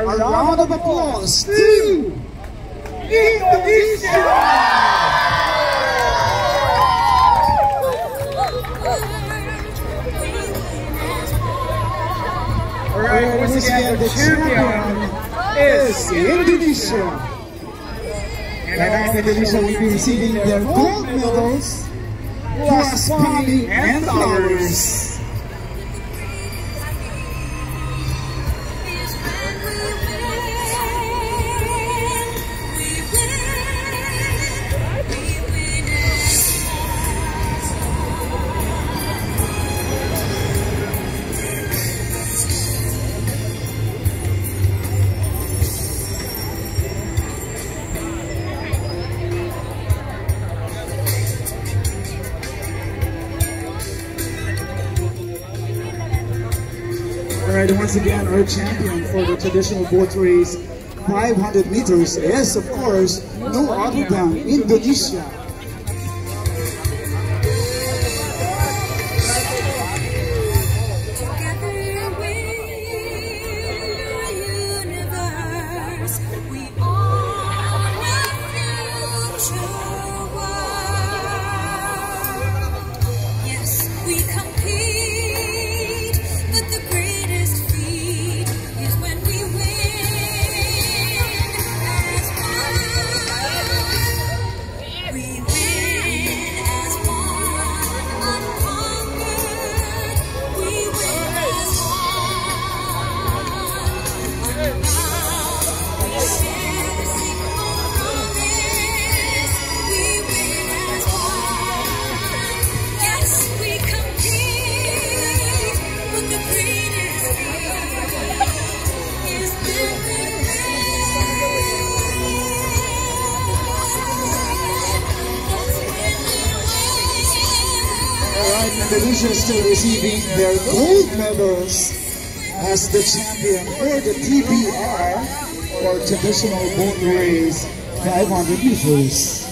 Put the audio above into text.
A round of applause to Indonesia! Alright, once again, the champion is Indonesia. And Indonesia will be receiving their gold medals, plus penny and flowers. Once again, our champion for the traditional boat race 500 meters is, of course, no other than Indonesia. Indonesia still receiving their gold medals as the champion for the TBR or traditional boat race 500 meters.